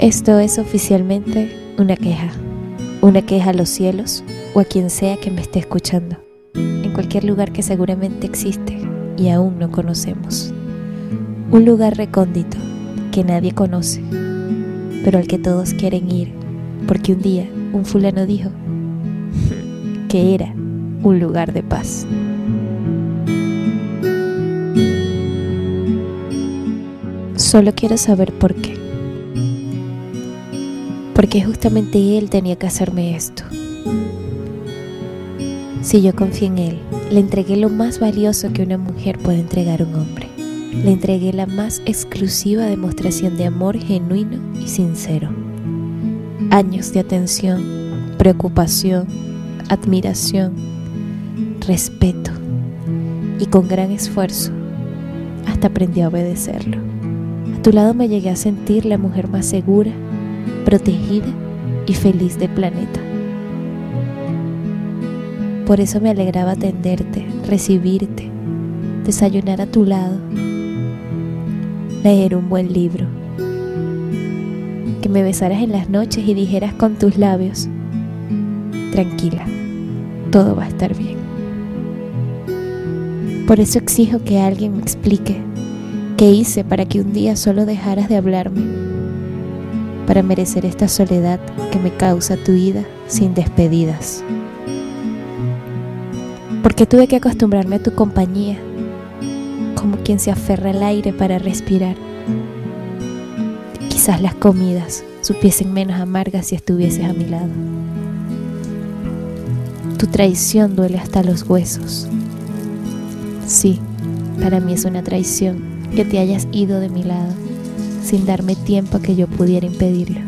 Esto es oficialmente una queja. Una queja a los cielos o a quien sea que me esté escuchando. En cualquier lugar que seguramente existe y aún no conocemos. Un lugar recóndito que nadie conoce, pero al que todos quieren ir, porque un día un fulano dijo que era un lugar de paz. Solo quiero saber por qué. Porque justamente él tenía que hacerme esto. Si yo confío en él, le entregué lo más valioso que una mujer puede entregar a un hombre. Le entregué la más exclusiva demostración de amor genuino y sincero. Años de atención, preocupación, admiración, respeto y con gran esfuerzo hasta aprendí a obedecerlo. A tu lado me llegué a sentir la mujer más segura, protegida y feliz del planeta. Por eso me alegraba atenderte, recibirte, desayunar a tu lado, leer un buen libro, que me besaras en las noches y dijeras con tus labios, tranquila, todo va a estar bien. Por eso exijo que alguien me explique qué hice para que un día solo dejaras de hablarme, para merecer esta soledad que me causa tu ida sin despedidas. Porque tuve que acostumbrarme a tu compañía, como quien se aferra al aire para respirar. Quizás las comidas supiesen menos amargas si estuvieses a mi lado. Tu traición duele hasta los huesos. Sí, para mí es una traición que te hayas ido de mi lado sin darme tiempo a que yo pudiera impedirlo.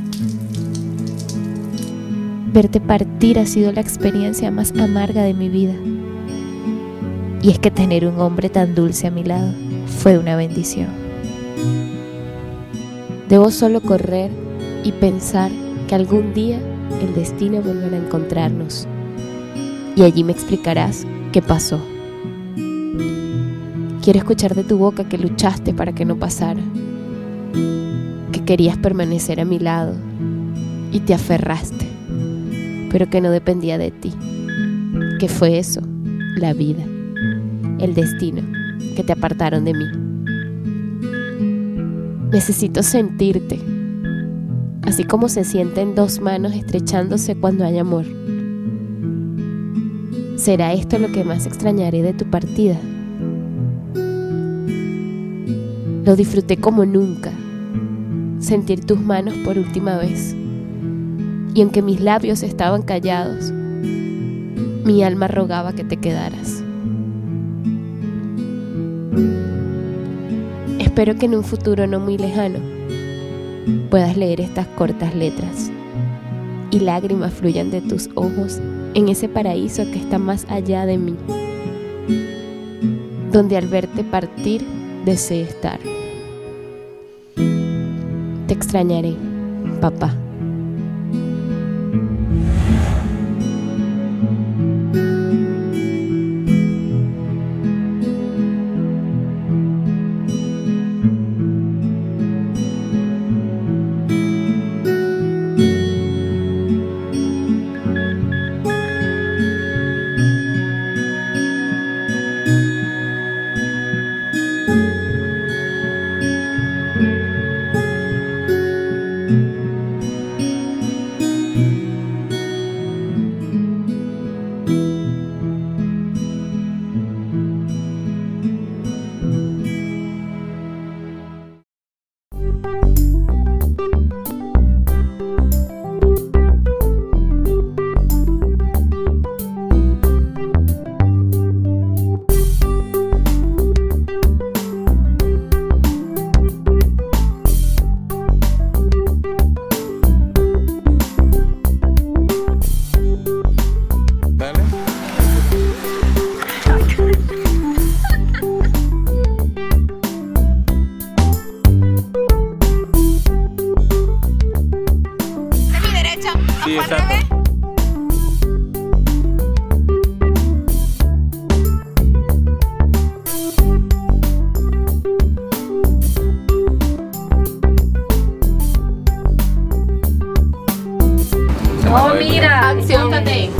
Verte partir ha sido la experiencia más amarga de mi vida. Y es que tener un hombre tan dulce a mi lado fue una bendición. Debo solo correr y pensar que algún día el destino volverá a encontrarnos. Y allí me explicarás qué pasó. Quiero escuchar de tu boca que luchaste para que no pasara, que querías permanecer a mi lado y te aferraste, pero que no dependía de ti. ¿Qué fue eso? La vida, el destino, que te apartaron de mí. Necesito sentirte, así como se sienten dos manos estrechándose cuando hay amor. ¿Será esto lo que más extrañaré de tu partida? Lo disfruté como nunca, sentir tus manos por última vez. Y aunque mis labios estaban callados, mi alma rogaba que te quedaras. Espero que en un futuro no muy lejano puedas leer estas cortas letras y lágrimas fluyan de tus ojos en ese paraíso que está más allá de mí, donde al verte partir desee estar. Extrañaré, papá. Isa. Oh, tá mira, acción también.